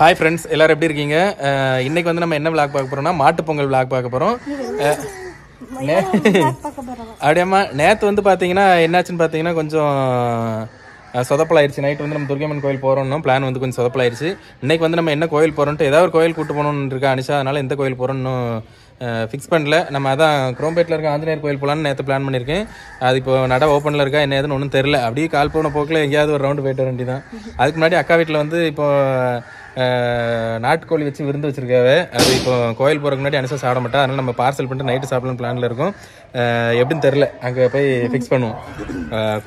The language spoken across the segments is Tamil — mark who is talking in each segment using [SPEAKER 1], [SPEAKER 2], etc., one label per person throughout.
[SPEAKER 1] ஹாய் ஃப்ரெண்ட்ஸ் எல்லாரும் எப்படி இருக்கீங்க? இன்னைக்கு வந்து நம்ம என்ன விளாக் பார்க்க போறோம்னா மாட்டு பொங்கல் விளாக் பார்க்க போறோம். அப்படியாம்மா நேற்று வந்து பார்த்தீங்கன்னா என்னாச்சுன்னு பார்த்தீங்கன்னா கொஞ்சம் சொதப்பலாயிருச்சு. நைட் வந்து நம்ம துர்கம்மன் கோயில் போகிறோம்னு பிளான் வந்து கொஞ்சம் சொதப்பலாயிருச்சு. இன்னைக்கு வந்து நம்ம என்ன கோயில் போகிறோம்ட்டு ஏதாவது ஒரு கோயில் கூட்டு போகணும்னு இருக்கா அனிஷா? அதனால எந்த கோயில் போகிறோம்னு ஃபிக்ஸ் பண்ணல. நம்ம அதான் குரோம்பேட்டில் இருக்க ஆஞ்சநேயர் கோயில் போகலான்னு நேற்று பிளான் பண்ணியிருக்கேன் அது இப்போ நட ஓப்பனில் இருக்கா என்ன ஏதுன்னு ஒன்றும் தெரில அப்படியே கால் போன போக்கில் எங்கேயாவது ஒரு ரவுண்டு போயிட்டு வர வேண்டியதான் அதுக்கு முன்னாடி அக்கா வீட்டில் வந்து இப்போ நாட்டுக்கோழி வச்சு விருந்து வச்சிருக்காவே. அது இப்போ கோயில் போகிறதுக்கு முன்னாடி அனுசா சாப்பிட மாட்டா. அதனால நம்ம பார்சல் பண்ணிட்டு நைட்டு சாப்பிடலாம் பிளான்ல இருக்கோம். எப்படின்னு தெரில அங்கே போய் ஃபிக்ஸ் பண்ணுவோம்.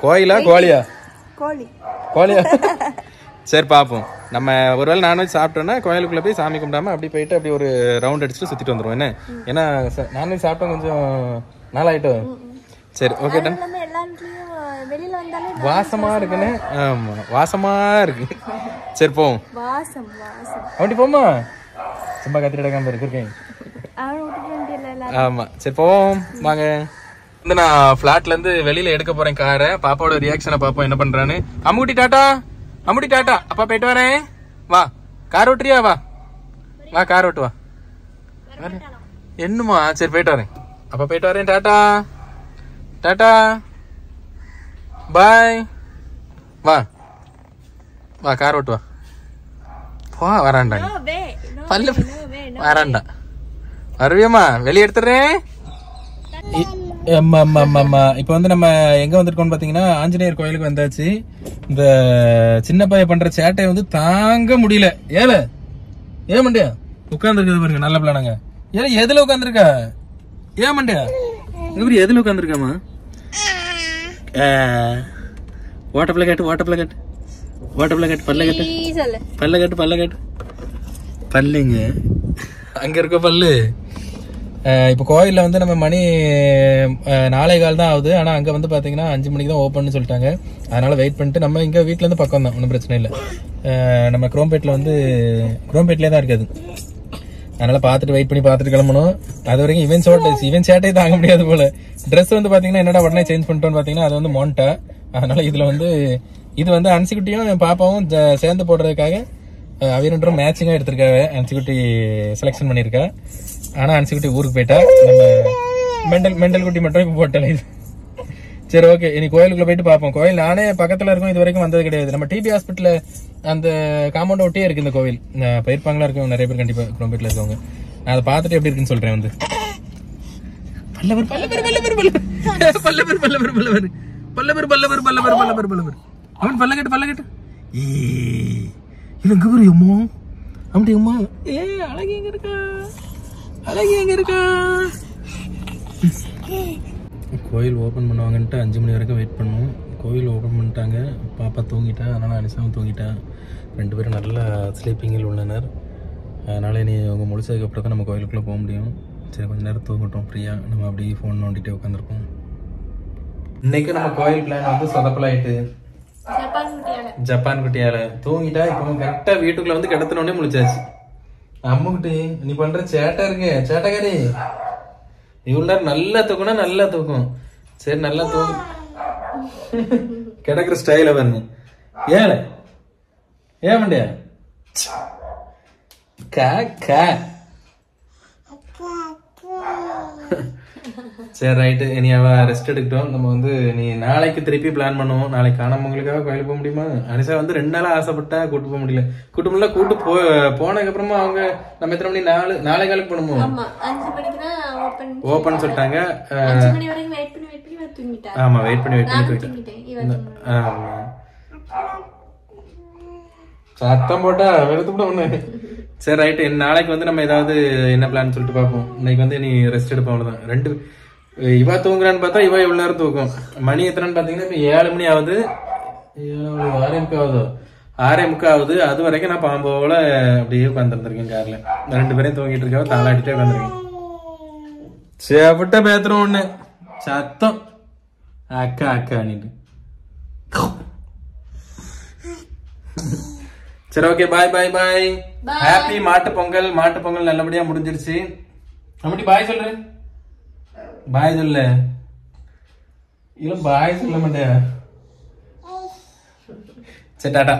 [SPEAKER 1] கோயிலா கோழியா?
[SPEAKER 2] கோழி.
[SPEAKER 1] கோழியா? சரி பார்ப்போம். நம்ம ஒருவேளை நான்வெஜ் சாப்பிட்டோன்னா கோயிலுக்குள்ள போய் சாமி கும்பிடாம அப்படி போயிட்டு அப்படி ஒரு ரவுண்ட் அடிச்சுட்டு சுத்திட்டு வந்துருவோம். என்ன? ஏன்னா நான்வெஜ் சாப்பிட்டா கொஞ்சம் நாளாயிட்டோம் சரி ஓகே டன்
[SPEAKER 2] வெளியில வந்தாலே
[SPEAKER 1] வாசமா இருக்குன்னு ஆமா வாசமா இருக்கு. சரி போவோம்.
[SPEAKER 2] வாசம் வாசம்.
[SPEAKER 1] அப்படி போமா? சும்மா கத்திட்டு கிடக்காம இருக்கேன் ஆமா. சரி போவோம். வாங்க. வந்து நான் ஃபிளாட்ல இருந்து வெளியில எடுக்க போறேன் காரை. பாப்பாவோட ரியாக்ஷனை பாப்போம் என்ன பண்றான்னு. அம்முட்டி டாட்டா அம்முட்டி டாட்டா. அப்பா போயிட்டு வரேன். வா. கார் ஓட்டுறியா? வா. வா கார் ஓட்டு வா. என்னமா சரி போயிட்டு வரேன். அப்பா போயிட்டு வரேன் டாட்டா. டாட்டா. பாய் வா வா கார் ஓட்டு வா போ வராண்டாங்க
[SPEAKER 2] வே
[SPEAKER 1] பல்லு வராண்டா வருவியம்மா வெளியே எடுத்துறேன் இப்போ வந்து நம்ம எங்க வந்திருக்கோம்னு பாத்தீங்கன்னா ஆஞ்சநேயர் கோயிலுக்கு வந்தாச்சு. இந்த சின்ன பைய பண்ற சேட்டையை வந்து தாங்க முடியல. ஏல? ஏன் மண்டியா? உட்கார்ந்துருக்குது பாருங்க நல்ல பிளானுங்க ஏல எதுல உட்கார்ந்துருக்கா? ஏன் மண்டியா? இவரு எதுல உட்கார்ந்துருக்காமா ஓட்டப்பில் கேட்டு ஓட்டப்பில் கேட்டு ஓட்டப்பில் கேட்டு பல்ல கேட்டு. பல்ல கட்டு பல்ல கட்டு. பல்லுங்க. அங்க இருக்க பல்லு. இப்ப கோயில்ல வந்து நம்ம மணி நாலே கால் தான் ஆகுது. ஆனா அங்க வந்து பாத்தீங்கன்னா அஞ்சு மணிக்கு தான் ஓப்பன் சொல்லிட்டாங்க. அதனால வெயிட் பண்ணிட்டு நம்ம இங்க வீட்ல இருந்து பக்கம் தான். ஒன்றும் பிரச்சனை இல்லை. நம்ம குரோம்பேட்ல வந்து குரோம்பேட்லயே தான் இருக்குது அதனால பார்த்துட்டு வெயிட் பண்ணி பார்த்துட்டு கிளம்பணும். அது வரைக்கும் இவன் சோட்ட இவன் சேட்டே தாங்க முடியாது போல. ட்ரெஸ் வந்து பாத்தீங்கன்னா என்னடா உடனே சேஞ்ச் பண்ணிட்டோம்னு பாத்தீங்கன்னா அது வந்து மோண்டா. அதனால இதுல வந்து இது வந்து அன்சிக்குட்டியும் என் பாப்பாவும் சேர்ந்து போடுறதுக்காக அவிரன்றும் அவ ரெண்டும் மேட்சிங்கா எடுத்திருக்காங்க அன்சிக்குட்டி செலெக்ஷன் பண்ணியிருக்கா. ஆனா அன்சிக்குட்டி ஊருக்கு போயிட்டா. நம்ம மெண்டல் மெண்டல் குட்டி மட்டும் இப்போ போட்டல இது. சரி ஓகே இனி கோயிலுக்குள்ள போயிட்டு பார்ப்போம். கோயில் நானே பக்கத்துல இருக்கும் இது வரைக்கும் வந்தது கிடையாது. நம்ம டிபி ஹாஸ்பிட்டல் அந்த காம்பவுண்ட் ஒட்டியே இருக்கு இந்த கோவில். நான் போயிருப்பாங்களா இருக்கும் நிறைய பேர் கண்டிப்பா குரோம்பேட்ல இருக்கவங்க. நான் அதை பார்த்துட்டு எப்படி இருக்குன்னு சொல்றேன் வந்து. பல்லவர் பல்லவர் பல்லவர் பல்லவர். பல்லவர் பல்லவர் பல்லவர். பல்லவர் பல்லவர் பல்லவர் பல்லவர் பல்லவர். அவன் பல்ல கட்டு பல்ல கட்டு. ஏ இது எங்க ஒரு அம்மா? அப்படி அம்மா. ஏ அழகி எங்க இருக்கா? அழகி எங்க இருக்கா? கோயில் ஓப்பன் பண்ணுவாங்கன்ட்டு அஞ்சு மணி வரைக்கும் வெயிட் பண்ணோம் கோயில் ஓப்பன் பண்ணிட்டாங்க. பாப்பா தூங்கிட்டா. அதனால் அனிசாவும் தூங்கிட்டா. ரெண்டு பேரும் நல்லா ஸ்லீப்பிங்கில் உள்ளனர். அதனால் இனி அவங்க முடிச்சதுக்கப்புறம் தான் நம்ம கோயிலுக்குள்ளே போக முடியும். சரி கொஞ்ச நேரம் தூங்கட்டும். ஃப்ரீயாக நம்ம அப்படியே ஃபோன் நோண்டிட்டே உட்காந்துருப்போம் இன்னைக்கு நம்ம கோயில் பிளான் வந்து சொதப்பலாயிட்டு.
[SPEAKER 2] ஜப்பான் குட்டியால
[SPEAKER 1] ஜப்பான் குட்டியால தூங்கிட்டா இப்போ கரெக்டா வீட்டுக்குள்ள வந்து கிடத்தினோடனே முழிச்சாச்சு. அம்முக்குட்டி நீ பண்ற சேட்டை இருக்கு. சேட்டைக்காரி இவ்வளோ நேரம் நல்லா தூக்கணும் நல்லா தூக்கும். சரி நல்லா தூக்கும் கிடக்குற ஸ்டைல பாருங்க ஏன் ஏன் மண்டியா கா கா. சரி ரைட்டு இனி அவ ரெஸ்ட் எடுக்கட்டும். நம்ம வந்து நீ நாளைக்கு திருப்பி பிளான் பண்ணுவோம். நாளைக்கு காணாமங்களுக்காக கோயிலுக்கு போக முடியுமா? அனிஷா வந்து ரெண்டு நாளாக ஆசைப்பட்டா கூட்டு போக முடியல. கூட்டு முடியல கூட்டு போ போனதுக்கப்புறமா அவங்க நம்ம எத்தனை மணி? நாலு நாளை காலுக்கு பண்ணுவோம்
[SPEAKER 2] ஓபன்
[SPEAKER 1] ஓப்பன் சொல்லிட்டாங்க.
[SPEAKER 2] மணி வரைக்கும் வெயிட் பண்ணி வெயிட் பண்ணி இவ தூங்கிட்டா
[SPEAKER 1] ஆமா வெயிட் பண்ணி வெயிட் பண்ணி
[SPEAKER 2] தூங்கிட்டேன்.
[SPEAKER 1] ஆமா. சத்தம் போட்டா வெறுத்து கூட ஒண்ணு சரி ரைட்டு நாளைக்கு வந்து நம்ம ஏதாவது என்ன பிளான் சொல்லிட்டு பார்ப்போம். இன்னைக்கு வந்து நீ ரெஸ்ட் எடுப்போம் அவ்வளவுதான். ரெண்டு இவ தூங்குறான்னு பார்த்தா இவ இவ்வளவு நேரம் தூக்கும். மணி எத்தனைன்னு பாத்தீங்கன்னா இப்ப ஏழு மணி ஆகுது. ஆறே முக்கா ஆகுதோ? ஆறே முக்கா ஆகுது. அது வரைக்கும் நான் பாம்போல அப்படியே உட்காந்துருந்துருக்கேன் கார்ல. ரெண்டு பேரையும் தூங்கிட்டு இருக்கா தாளாட்டிட்டே உட்காந்துருக்கேன் பேத்துறோம் ஒண்ணு சத்தம் அக்கா அக்கா நீட்டு சரி ஓகே பாய் பாய் பாய் ஹாப்பி மாட்டு பொங்கல் மாட்டு பொங்கல் நல்லபடியா முடிஞ்சிருச்சு அப்படி பாய் சொல்லு பாய் சொல்லு இல்ல பாய் சொல்ல மாட்டேன் சரி டாடா